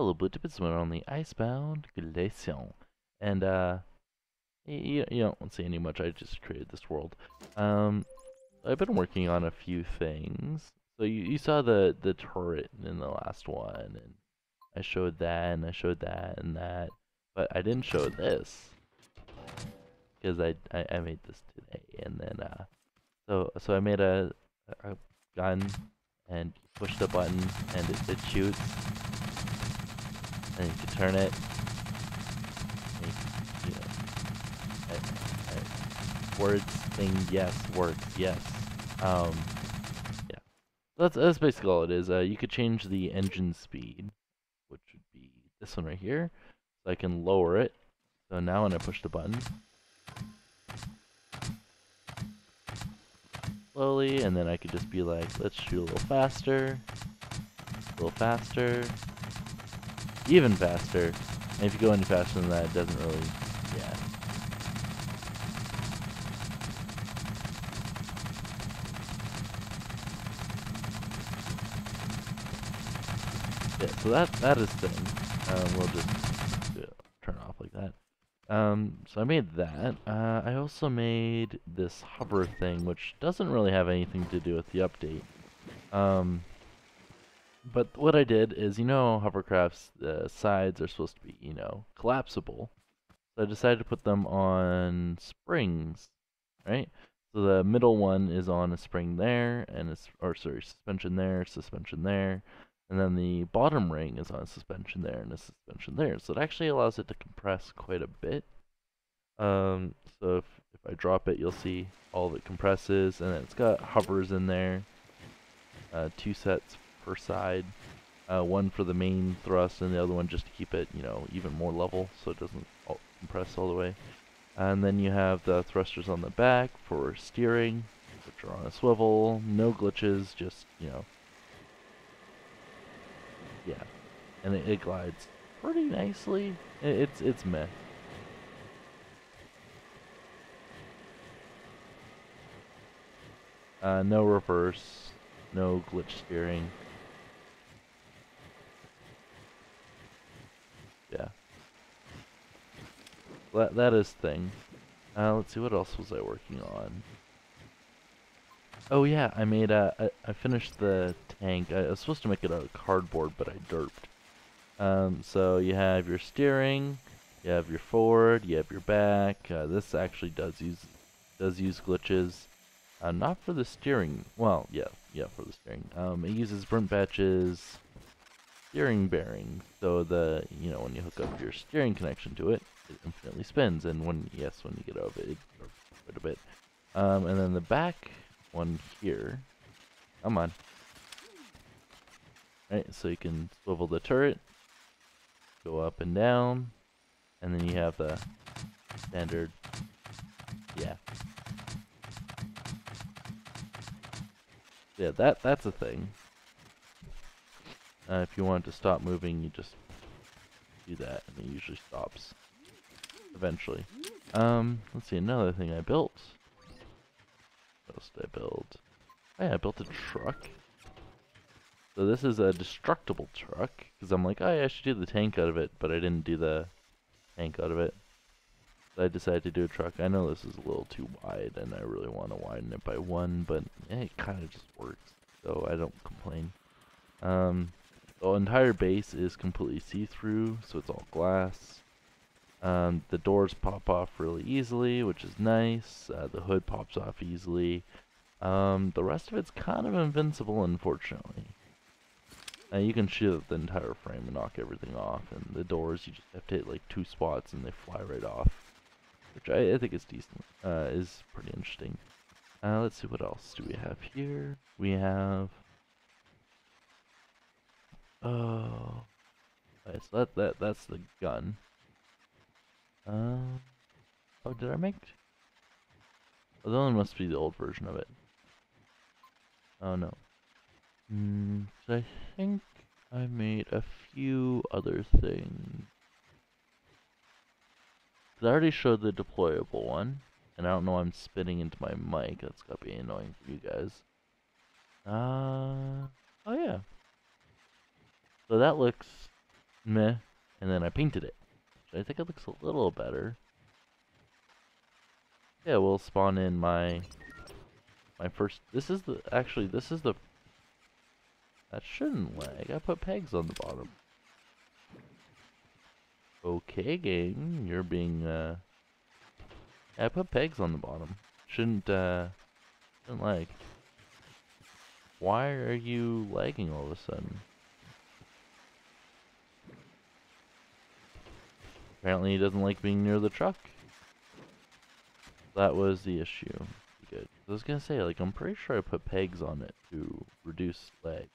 Hello, Blue we're on the Icebound Glaceon. And, uh, you, you don't see any much, I just created this world. Um, I've been working on a few things. So you, you saw the, the turret in the last one, and I showed that, and I showed that, and that. But I didn't show this. Because I, I, I, made this today, and then, uh, so, so I made a, a gun, and push the button, and it, it shoots. And you can turn it, words thing, yes, works, yes. Um, yeah. That's, that's basically all it is. Uh, you could change the engine speed, which would be this one right here. So I can lower it. So now when I push the button, slowly, and then I could just be like, let's shoot a little faster, a little faster, even faster. And if you go any faster than that, it doesn't really, yeah, Yeah, so that that is thing. Um, we'll just turn off like that. Um, so I made that. Uh, I also made this hover thing, which doesn't really have anything to do with the update. Um, but what I did is, you know, hovercraft's the sides are supposed to be, you know, collapsible. So I decided to put them on springs, right? So the middle one is on a spring there, and it's, or sorry, suspension there, suspension there. And then the bottom ring is on a suspension there and a suspension there. So it actually allows it to compress quite a bit. Um, so if, if I drop it, you'll see all of it compresses. And it's got hovers in there. Uh, two sets per side. Uh, one for the main thrust and the other one just to keep it, you know, even more level so it doesn't all compress all the way. And then you have the thrusters on the back for steering, which are on a swivel. No glitches, just, you know, yeah, and it, it glides pretty nicely. It, it's it's meh. Uh, no reverse, no glitch steering. Yeah. That that is thing. Uh, let's see what else was I working on. Oh yeah, I made a, I, I finished the tank. I was supposed to make it out of cardboard, but I derped. Um, so you have your steering, you have your forward, you have your back. Uh, this actually does use does use glitches. Uh, not for the steering. Well, yeah, yeah, for the steering. Um, it uses Brent Batch's steering bearing. So the you know when you hook up your steering connection to it, it infinitely spins. And when yes, when you get of it, it a bit. Um, and then the back one here. Come on. Right, so you can swivel the turret, go up and down, and then you have the standard, yeah. Yeah, that that's a thing. Uh, if you want to stop moving, you just do that, and it usually stops eventually. Um, let's see, another thing I built what else did I build? Oh yeah, I built a truck. So this is a destructible truck, because I'm like, oh yeah, I should do the tank out of it, but I didn't do the tank out of it. So I decided to do a truck. I know this is a little too wide, and I really want to widen it by one, but it kind of just works, so I don't complain. Um, the entire base is completely see-through, so it's all glass. Um, the doors pop off really easily, which is nice. Uh, the hood pops off easily. Um, the rest of it's kind of invincible, unfortunately. You can shoot the entire frame and knock everything off, and the doors you just have to hit like two spots and they fly right off, which I, I think is decent. Uh, is pretty interesting. Uh, let's see what else do we have here. We have. Oh, right, so that that that's the gun. Um, oh, did I make? Oh, that one must be the old version of it. Oh no. Hmm, I think I made a few other things. I already showed the deployable one, and I don't know I'm spitting into my mic. That's gotta be annoying for you guys. Uh, oh yeah. So that looks meh, and then I painted it. I think it looks a little better. Yeah, we'll spawn in my my first. This is the actually this is the that shouldn't lag. I put pegs on the bottom. Okay, game, you're being uh. I put pegs on the bottom. Shouldn't uh, shouldn't lag. Why are you lagging all of a sudden? Apparently he doesn't like being near the truck. That was the issue. Good. I was gonna say, like, I'm pretty sure I put pegs on it to reduce lag.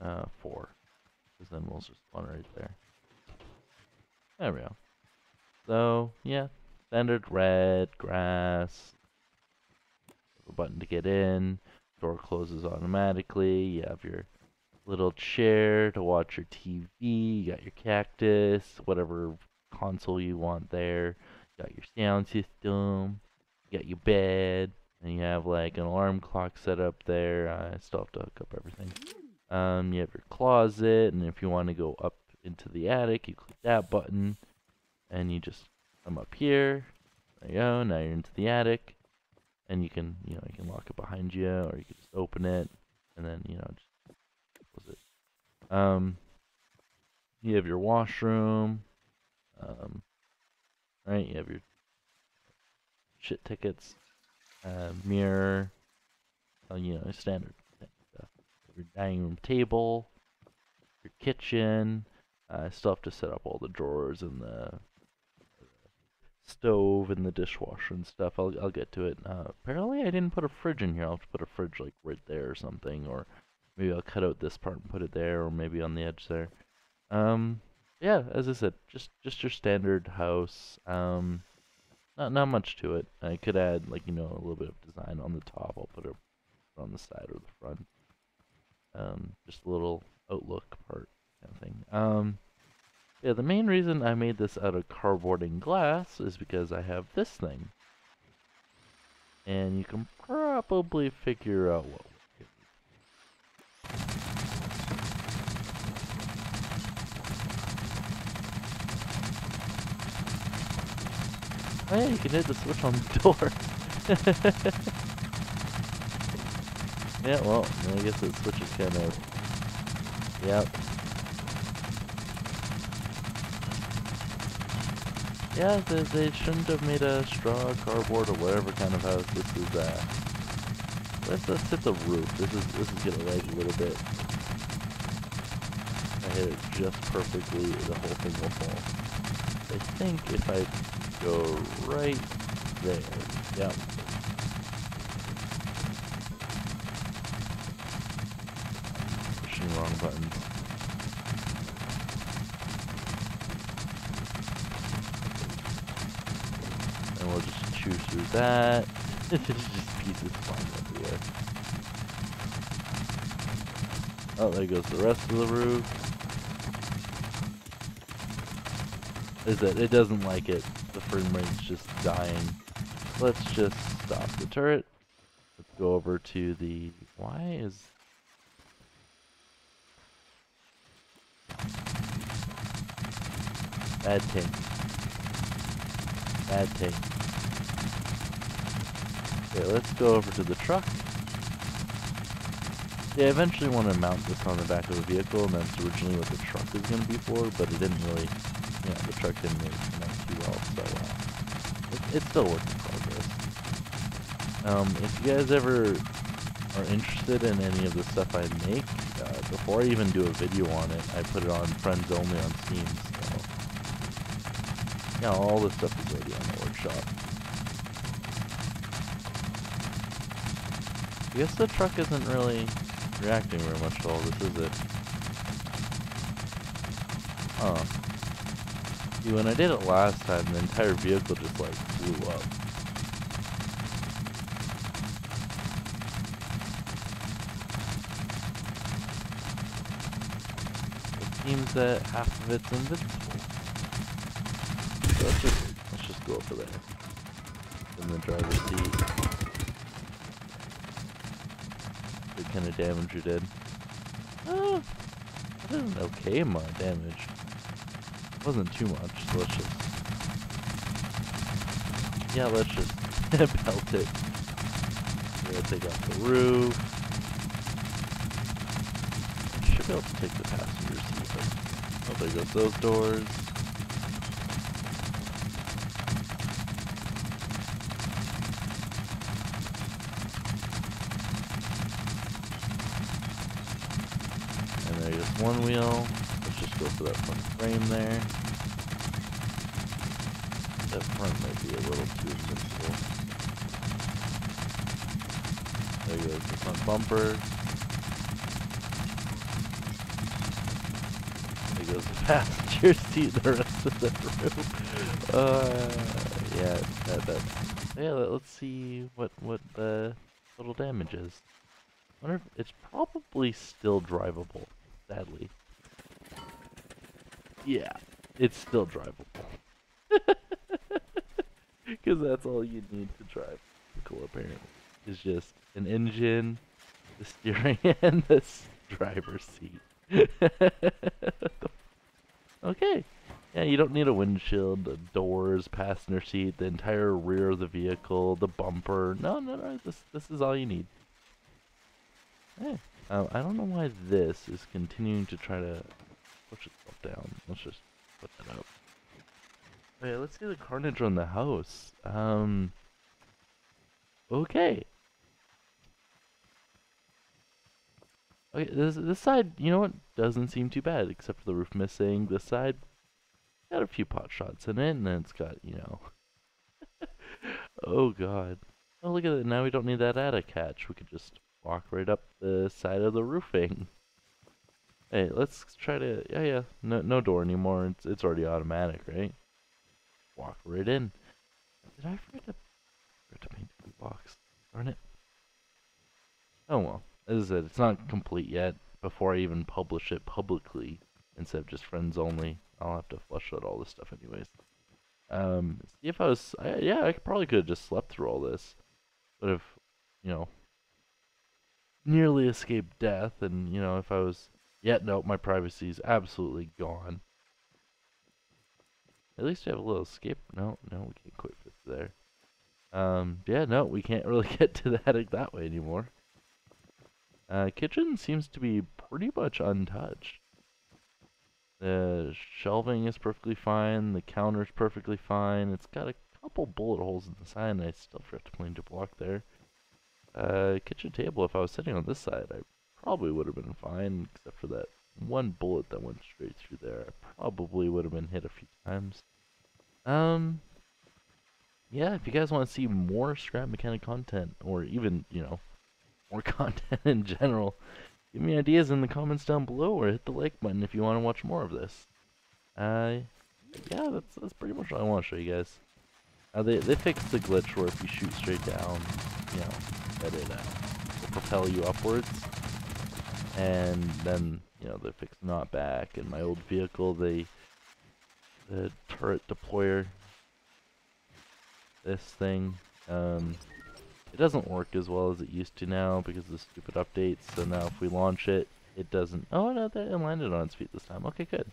Uh, four. Because then we'll just spawn right there. There we go. So, yeah. Standard red, grass. A button to get in. Door closes automatically. You have your little chair to watch your TV. You got your cactus, whatever console you want there. You got your sound system. You got your bed. And you have like an alarm clock set up there. I still have to hook up everything. Um, you have your closet, and if you want to go up into the attic, you click that button, and you just come up here. There you go. Now you're into the attic, and you can, you know, you can lock it behind you, or you can just open it, and then, you know, just? Um, you have your washroom. Um, right, you have your shit tickets, uh, mirror, uh, you know, standard stuff. Your dining room table, your kitchen. I still have to set up all the drawers and the stove and the dishwasher and stuff. I'll I'll get to it. Uh, apparently, I didn't put a fridge in here. I'll have to put a fridge like right there or something, or Maybe I'll cut out this part and put it there, or maybe on the edge there. Um, yeah, as I said, just just your standard house. Um, not not much to it. I could add like you know a little bit of design on the top. I'll put it on the side or the front. Um, just a little outlook part kind of thing. Um, yeah, the main reason I made this out of cardboard and glass is because I have this thing. And you can probably figure out what Oh yeah, you can hit the switch on the door. yeah, well, I guess the switch is kind of... Yep. Yeah, they, they shouldn't have made a straw, cardboard, or whatever kind of house this is, uh... Let's, let's hit the roof. This is, this is gonna a little bit. I hit it just perfectly, the whole thing will fall. I think if I go right there. Yep. Pushing wrong buttons. And we'll just chew through that. it's just pieces flying everywhere. Oh, there goes the rest of the roof. Is that it doesn't like it the frame rate's just dying. Let's just stop the turret. Let's go over to the... Why is... Bad tank. Bad tank. Okay, let's go over to the truck. Yeah, I eventually want to mount this on the back of the vehicle, and that's originally what the truck is going to be for, but it didn't really, yeah, the truck didn't really connect it, it's still a work in progress. Um, if you guys ever are interested in any of the stuff I make, uh, before I even do a video on it, I put it on Friends Only on Steam, so... Yeah, all this stuff is already on the workshop. I guess the truck isn't really reacting very much to all this, is it? Huh. When I did it last time, the entire vehicle just, like, blew up. It seems that half of it's invisible. So let's just, let's just go over there. In the driver's seat. kind of damage you did. Uh, I did an okay amount of damage. Wasn't too much, so let's just... Yeah, let's just belt it. We're gonna take off the roof. Should be able to take the passenger seat. Oh, there goes those doors. One wheel. Let's go for that front frame there. That front might be a little too invincible. There goes the front bumper. There goes the passenger seat the rest of the room. Uh, yeah, that, that, yeah, let's see what, what the total damage is. I wonder if it's probably still drivable sadly. Yeah, it's still drivable. Because that's all you need to drive cool apparently. Is just an engine, the steering, and the driver's seat. okay. Yeah, you don't need a windshield, the doors, passenger seat, the entire rear of the vehicle, the bumper. No, no, no. This this is all you need. Hey. Um, I don't know why this is continuing to try to push itself down. Let's just put that up. Okay, let's see the carnage on the house. Um, okay. Okay, this this side, you know what, doesn't seem too bad, except for the roof missing. This side got a few pot shots in it, and then it's got, you know. oh god. Oh, look at it. Now we don't need that attic hatch. We could just walk right up the side of the roofing. Hey, let's try to, yeah, yeah, no, no door anymore. It's, it's already automatic, right? Walk right in. Did I forget to, forget to paint the box? Darn it. Oh well, as I said, it's not complete yet. Before I even publish it publicly, instead of just friends only, I'll have to flush out all this stuff anyways. Um, see if I was, I, yeah, I probably could have just slept through all this. But if, you know, nearly escaped death, and you know, if I was, yeah, no, my privacy is absolutely gone. At least we have a little skip. No, no, we can't quit there. Um, yeah, no, we can't really get to the attic that way anymore. Uh, kitchen seems to be pretty much untouched. The shelving is perfectly fine. The counter's perfectly fine. It's got a couple bullet holes in the side, and I still forgot to clean the block there. Uh, kitchen table, if I was sitting on this side, I probably would have been fine, except for that one bullet that went straight through there. I probably would have been hit a few times. Um, yeah, if you guys want to see more scrap mechanic content, or even, you know, more content in general, give me ideas in the comments down below, or hit the like button if you want to watch more of this. Uh, yeah, that's, that's pretty much all I want to show you guys. Uh, they, they fixed the glitch where if you shoot straight down, you know, that it uh, will propel you upwards. And then, you know, they fix the back In my old vehicle, they, the turret deployer, this thing, um, it doesn't work as well as it used to now because of the stupid updates. So now if we launch it, it doesn't. Oh no, that it landed on its feet this time. Okay, good.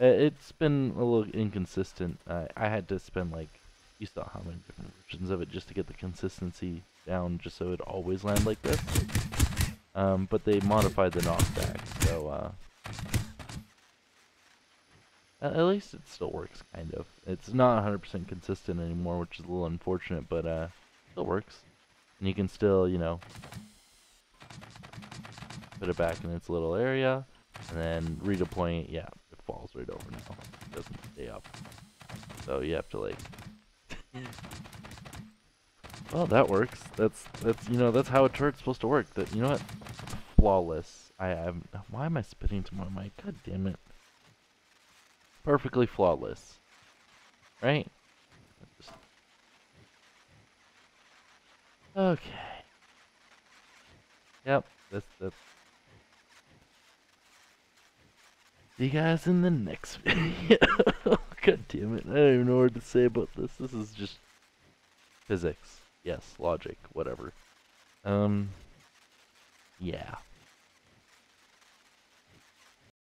Uh, it's been a little inconsistent. I had to spend like, you saw how many different versions of it just to get the consistency down just so it always land like this. Um, but they modified the knockback, so uh, at least it still works, kind of. It's not 100% consistent anymore, which is a little unfortunate, but uh, still works. And you can still, you know, put it back in its little area, and then redeploying it, yeah, it falls right over now. It doesn't stay up. So you have to, like, Well, that works. That's that's you know that's how a turret's supposed to work. That you know what? Flawless. I am. Why am I spitting to my? God damn it. Perfectly flawless. Right? Okay. Yep. That's that's. See you guys in the next video. God damn it. I don't even know what to say about this. This is just physics. Yes, logic, whatever. Um, yeah.